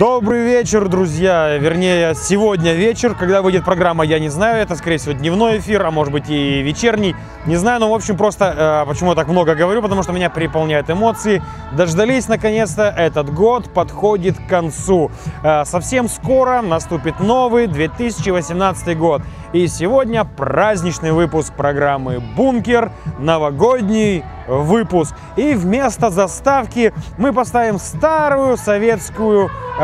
Добрый вечер, друзья. Вернее, сегодня вечер. Когда выйдет программа, я не знаю. Это, скорее всего, дневной эфир, а может быть и вечерний. Не знаю, но, в общем, просто э, почему я так много говорю, потому что меня переполняют эмоции. Дождались, наконец-то, этот год подходит к концу. Э, совсем скоро наступит новый 2018 год. И сегодня праздничный выпуск программы «Бункер», новогодний выпуск. И вместо заставки мы поставим старую советскую э,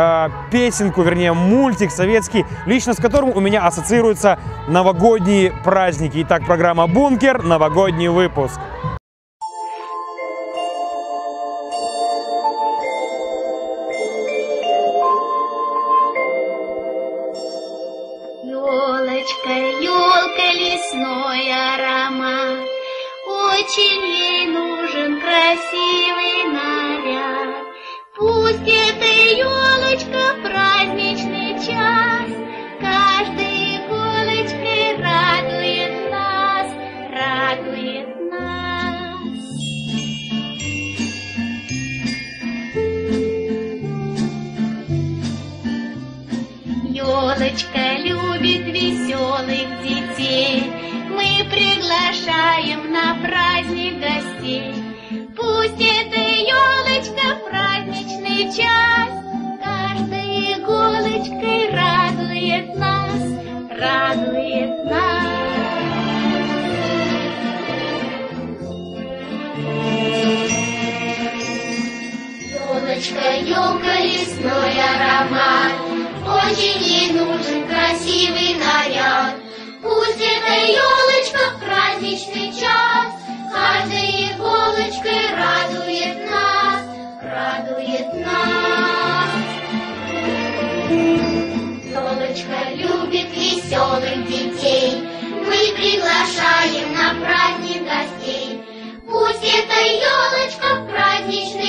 песенку, вернее мультик советский, лично с которым у меня ассоциируются новогодние праздники. Итак, программа «Бункер», новогодний выпуск. Елочка любит веселых детей. Мы приглашаем на праздник гостей. Пусть эта елочка праздничный час каждой иголочкой радует нас, радует нас. Елочка, елка, лесной аромат, Ей нужен красивый наряд. Пусть эта елочка в праздничный час Каждой иголочкой радует нас, радует нас. Елочка любит веселых детей, Мы приглашаем на праздник гостей. Пусть эта елочка в праздничный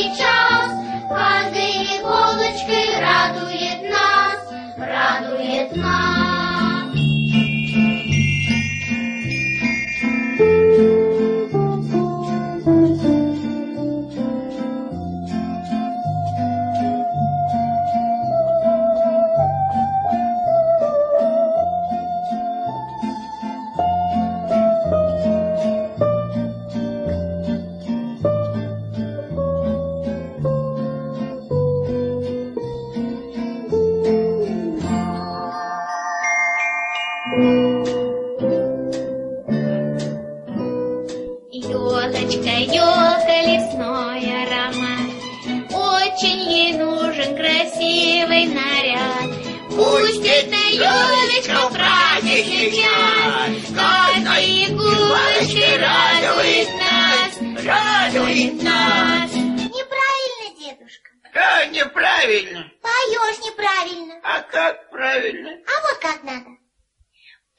Неправильно, дедушка. А, неправильно. Поешь неправильно. А как правильно? А вот как надо.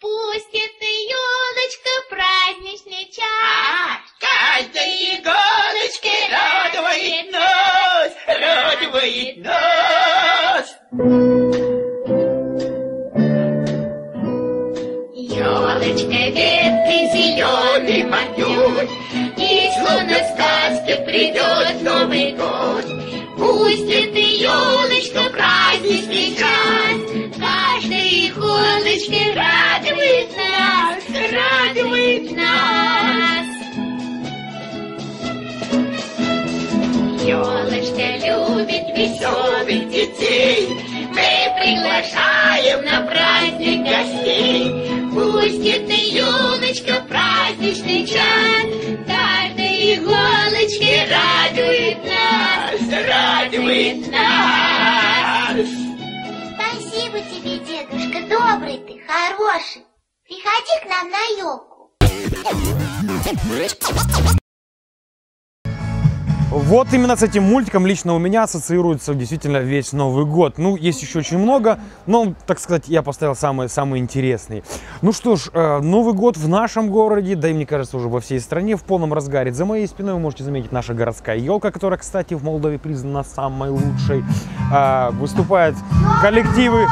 Пусть эта елочка праздничный час А, каждой иголочкой радует нас, радует нас. Елочка ветки зеленый поет, придет Новый год. Пусть эта елочка праздничный час Каждой иголочкой радует нас, радует нас. Елочка любит веселых детей, Мы приглашаем на праздник гостей. Пусть эта елочка праздничный час радует нас. Спасибо тебе, дедушка. Добрый ты, хороший. Приходи к нам на елку. Вот именно с этим мультиком лично у меня ассоциируется действительно весь Новый год. Ну, есть еще очень много, но, так сказать, я поставил самые, самые интересные. Ну что ж, э, Новый год в нашем городе, да и мне кажется уже во всей стране в полном разгаре. За моей спиной вы можете заметить наша городская елка, которая, кстати, в Молдове признана самой лучшей. А, Выступают коллективы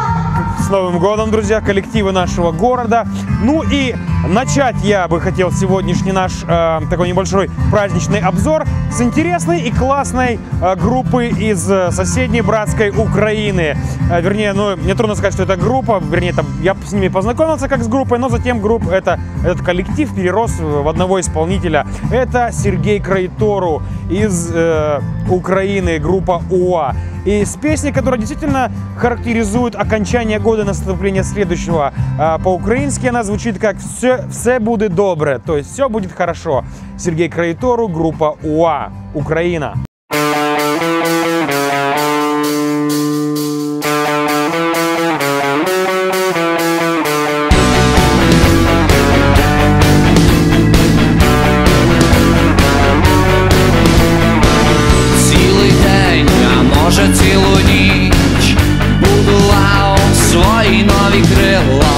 С Новым годом, друзья, коллективы нашего города. Ну и начать я бы хотел сегодняшний наш э, такой небольшой праздничный обзор с интересной и классной э, группы из э, соседней братской Украины. Э, вернее, ну, мне трудно сказать, что это группа. Вернее, там, я с ними познакомился как с группой, но затем группа, это, этот коллектив перерос в одного исполнителя. Это Сергей Крайтору из э, Украины, группа УА. И с песней, которая действительно характеризует окончание года наступления следующего. А, по-украински она звучит как «Все, все будет добре», то есть все будет хорошо. Сергей Краитору, группа УА, Украина. Свої нові крила.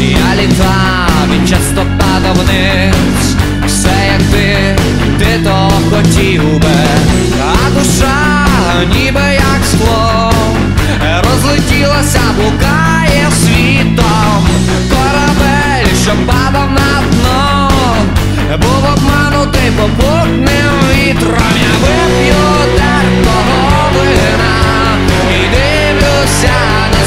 Я літав і часто падав вниз. Все як ти, ти то хотів би. А душа ніби як скло. Розлетілася, блукає світом. Корабель, що падав на дно був обманутий попутним вітром. Я вип'ю терпкого вина І дивлюся на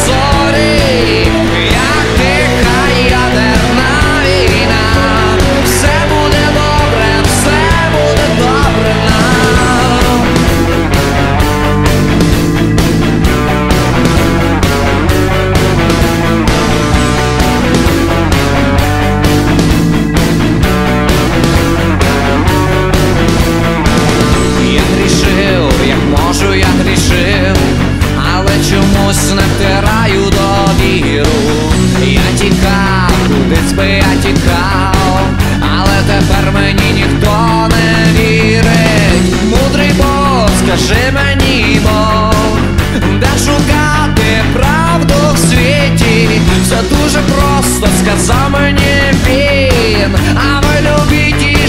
сказав мені він, а ви любіть і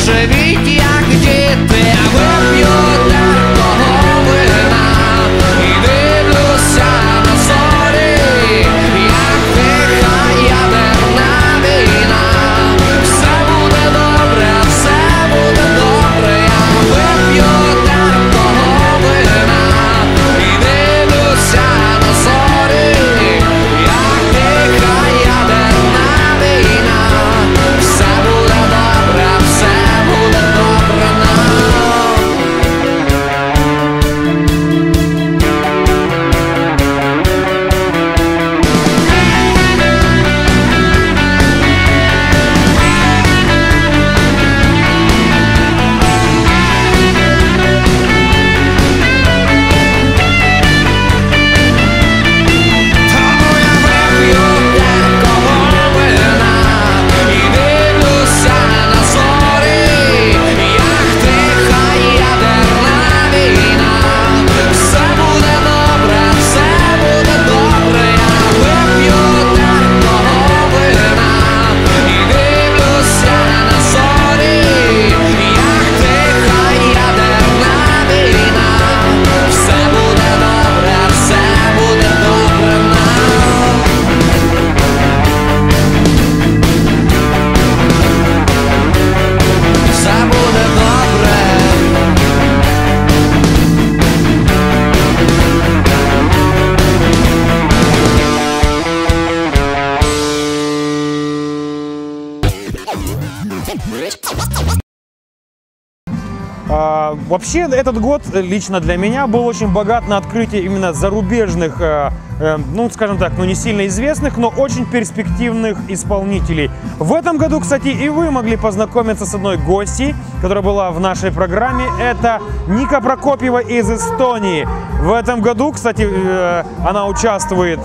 Вообще этот год лично для меня был очень богат на открытие именно зарубежных, э, э, ну скажем так, ну не сильно известных, но очень перспективных исполнителей. В этом году, кстати, и вы могли познакомиться с одной гостьей, которая была в нашей программе. Это Ника Прокопьева из Эстонии. В этом году, кстати, э, она участвует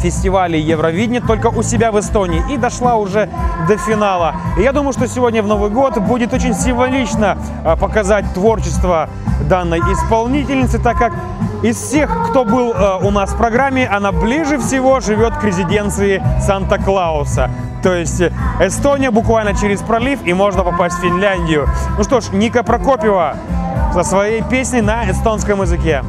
фестивале Евровидения только у себя в Эстонии и дошла уже до финала. И я думаю, что сегодня в Новый год будет очень символично а, показать творчество данной исполнительницы, так как из всех, кто был а, у нас в программе, она ближе всего живет к резиденции Санта-Клауса. То есть Эстония буквально через пролив и можно попасть в Финляндию. Ну что ж, Ника Прокопьева со своей песней на эстонском языке.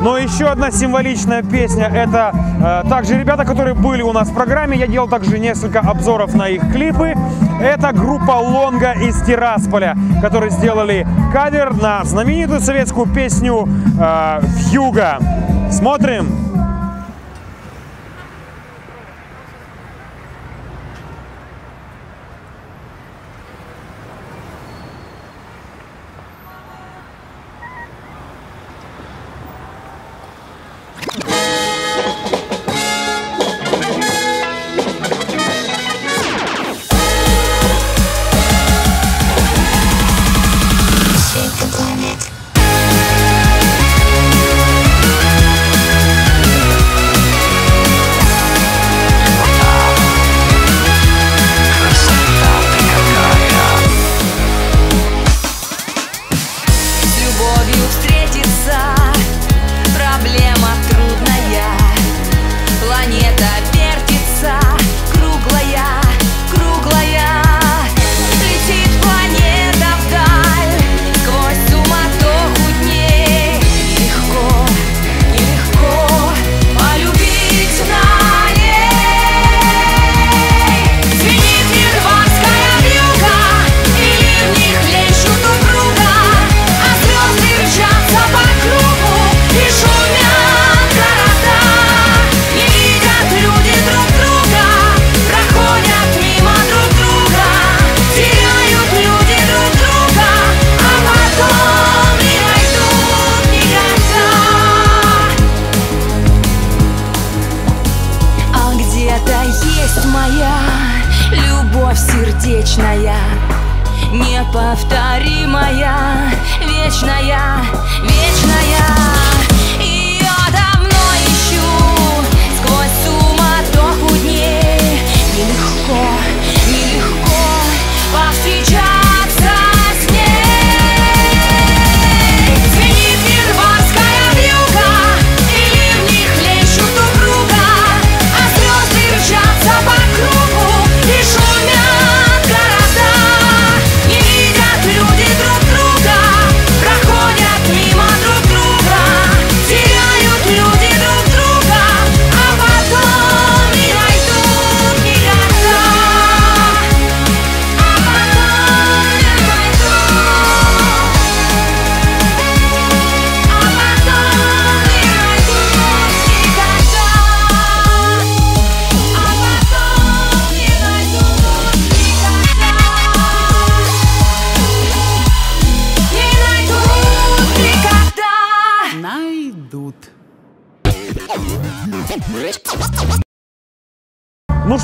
Но еще одна символичная песня – это э, также ребята, которые были у нас в программе. Я делал также несколько обзоров на их клипы. Это группа Лонга из Тирасполя, которые сделали кавер на знаменитую советскую песню э, «Вьюга». Смотрим! вечная, неповторимая, вечная, вечная.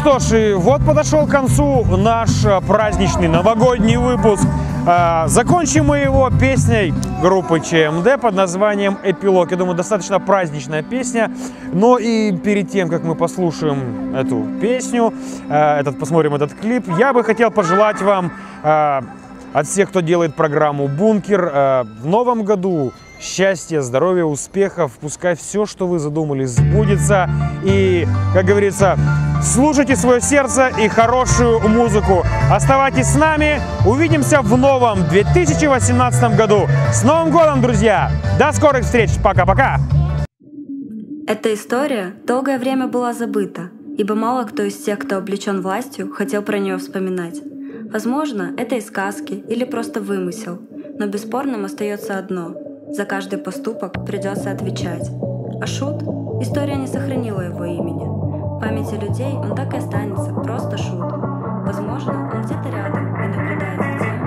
Что ж, вот подошел к концу наш э, праздничный новогодний выпуск. А, Закончим мы его песней группы ЧМД под названием «Эпилог». Я думаю, достаточно праздничная песня. Но и перед тем, как мы послушаем эту песню, э, этот, посмотрим этот клип, я бы хотел пожелать вам э, от всех, кто делает программу «Бункер», в новом году счастья, здоровья, успехов. Пускай все, что вы задумали, сбудется. И, как говорится, слушайте свое сердце и хорошую музыку. Оставайтесь с нами. Увидимся в новом 2018 году. С Новым годом, друзья! До скорых встреч. Пока-пока. Эта история долгое время была забыта, ибо мало кто из тех, кто облечен властью, хотел про нее вспоминать. Возможно, это и сказки или просто вымысел, но бесспорным остается одно — за каждый поступок придется отвечать. А Шут? История не сохранила его имени. В памяти людей он так и останется, просто Шут. Возможно, он где-то рядом и наблюдает за тем,